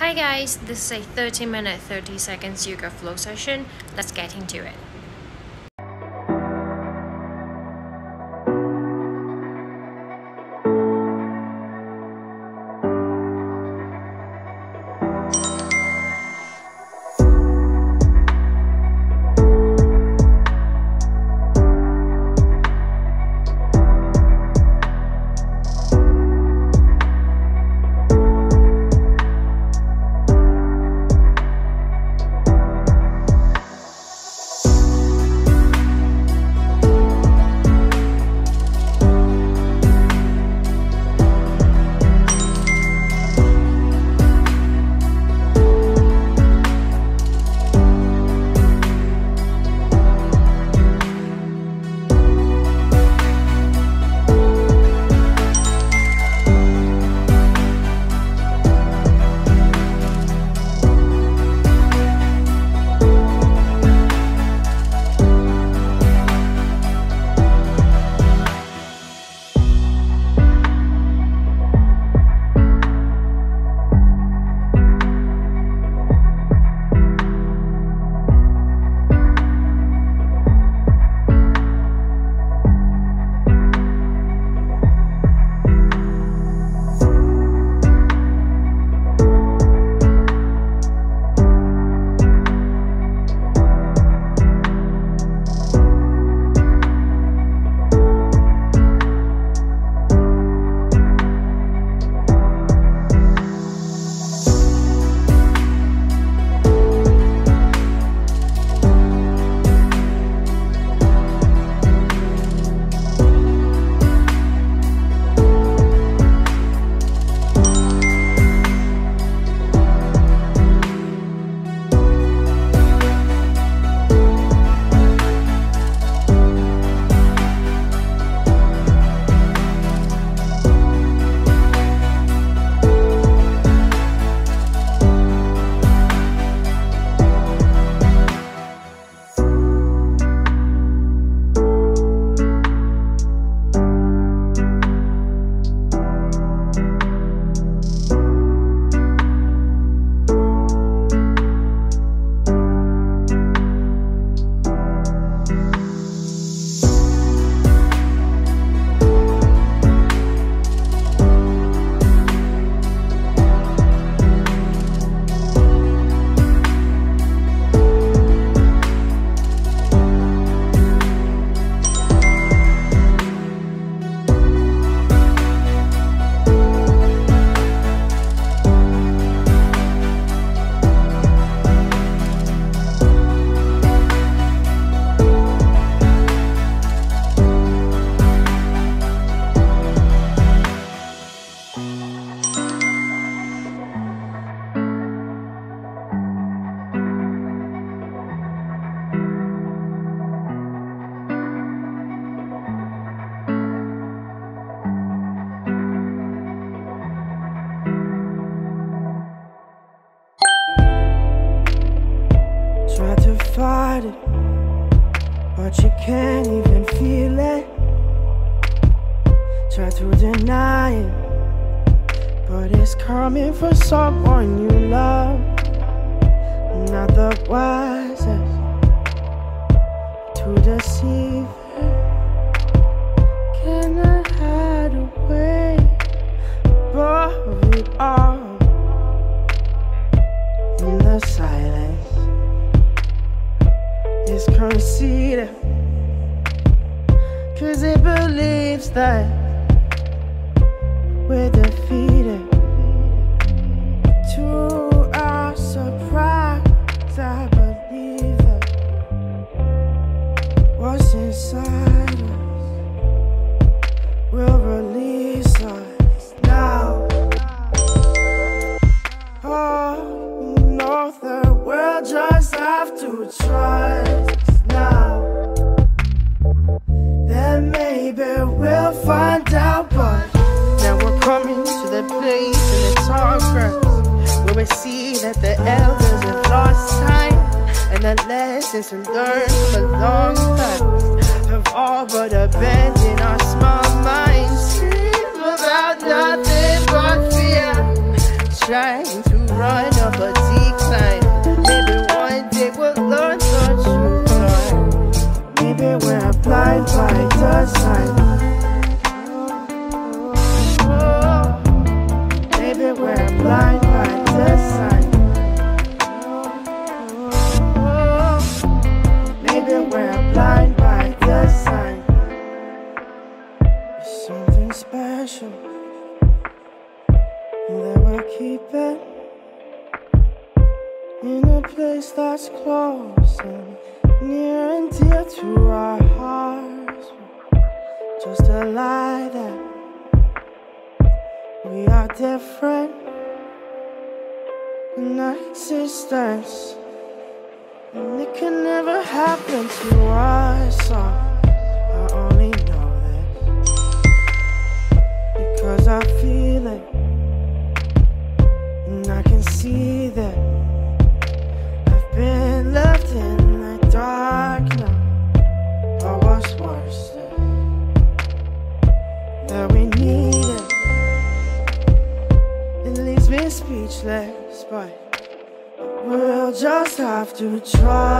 Hi guys, this is a 30 minute 30 seconds yoga flow session. Let's get into it. It, but you can't even feel it. Try to deny it, but it's coming for someone you love. Not the wisest to deceive her. Can I hide away above it all in the silence? Is conceited Cause it believes that we're defeated faith in the tall grass, where we see that the elders have lost time, and the lessons we learned from a long time have all but abandoned our small minds. Dream about nothing but fear, trying to run up a decline. Maybe one day we'll learn the truth, time. Maybe we're blind by the sign. dear to our hearts. Just a lie that we are different in existence. And it can never happen to us. I only know this because I feel it. And I can see that. to try.